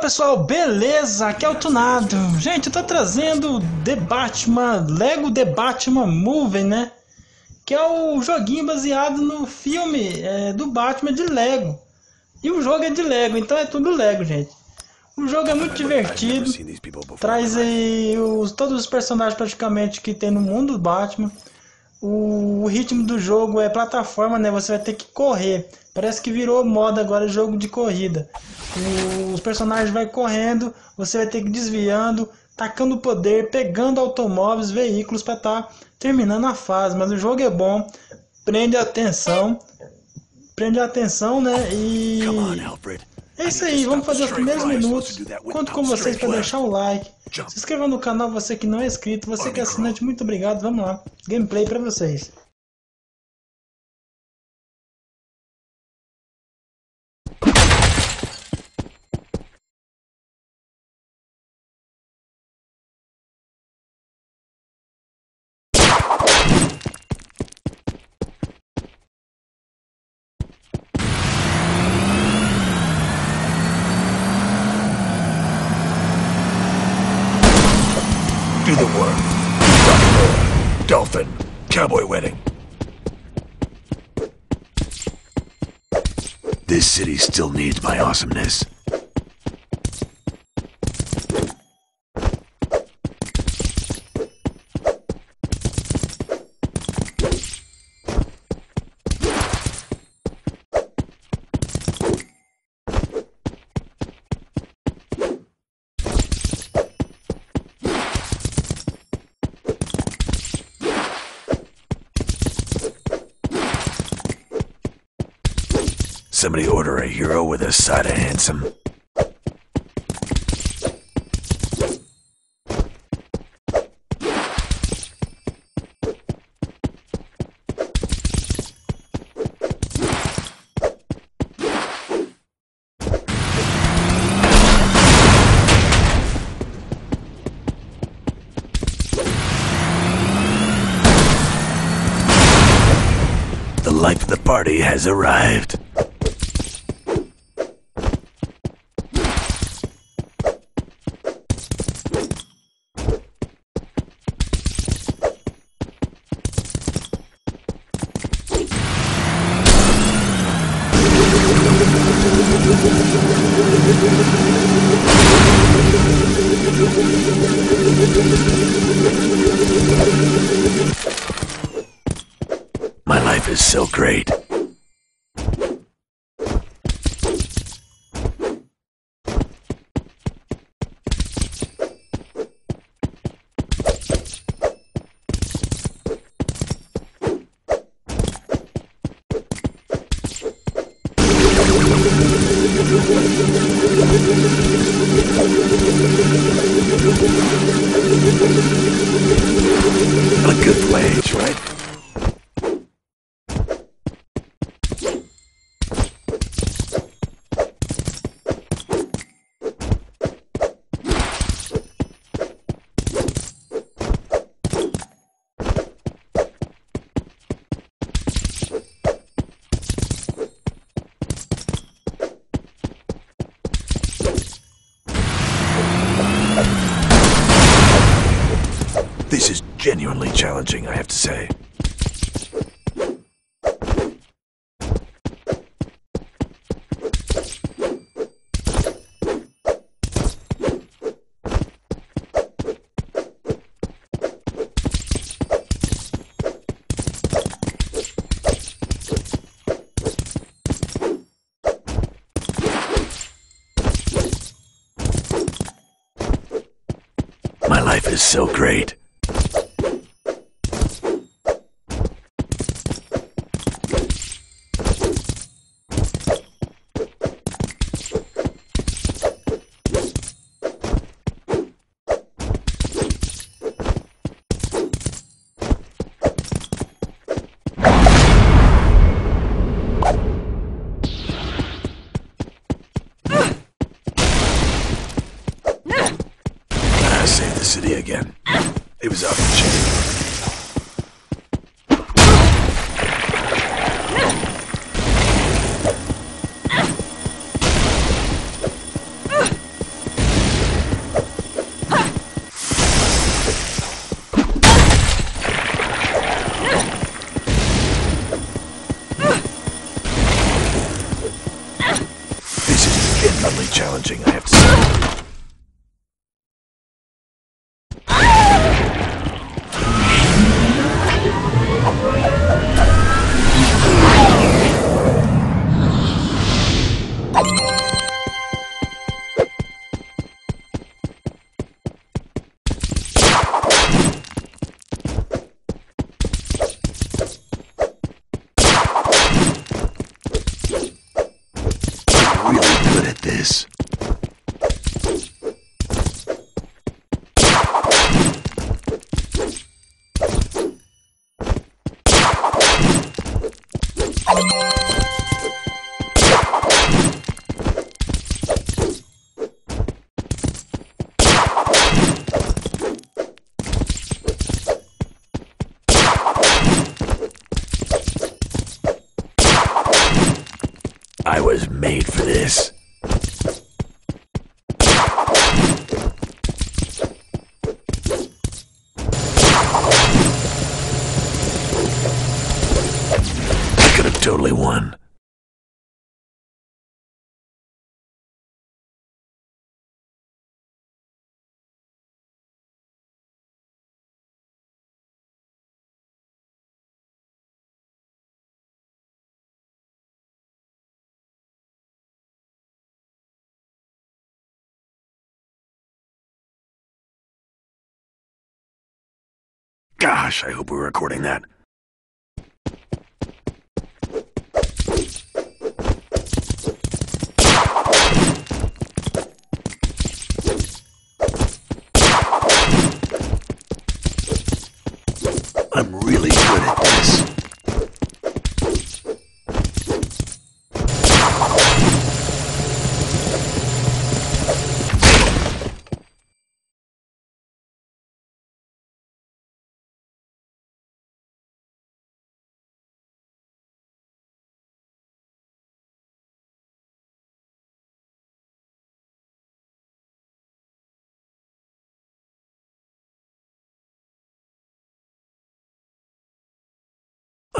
pessoal, beleza? Aqui é o Tunado. Gente, eu tô trazendo The Batman, Lego The Batman Movie, né? Que é o joguinho baseado no filme é, do Batman de Lego. E o jogo é de Lego, então é tudo Lego, gente. O jogo é muito divertido, traz aí os, todos os personagens praticamente que tem no mundo do Batman. O, o ritmo do jogo é plataforma, né? Você vai ter que correr. Parece que virou moda agora jogo de corrida. Os personagens vai correndo, você vai ter que ir desviando, tacando poder, pegando automóveis, veículos para estar tá terminando a fase. Mas o jogo é bom, prende a atenção, prende a atenção, né? E é isso aí, vamos fazer os primeiros minutos. Conto com vocês para deixar o like. Se inscreva no canal, você que não é inscrito, você que é assinante, muito obrigado. Vamos lá, gameplay para vocês. Do the work. Dolphin. Cowboy wedding. This city still needs my awesomeness. Somebody order a hero with a side of handsome. The life of the party has arrived. Is so great. A good wage, This is genuinely challenging, I have to say. My life is so great. the city again. It was out of check. challenging, I have to say. Made for this. Gosh, I hope we're recording that. I'm really good at this.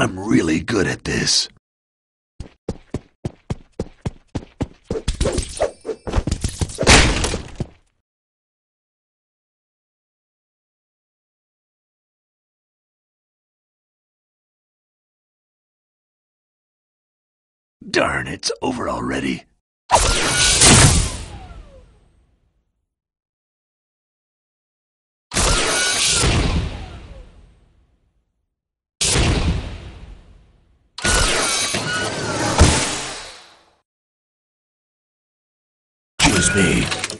I'm really good at this. Darn, it's over already. Me.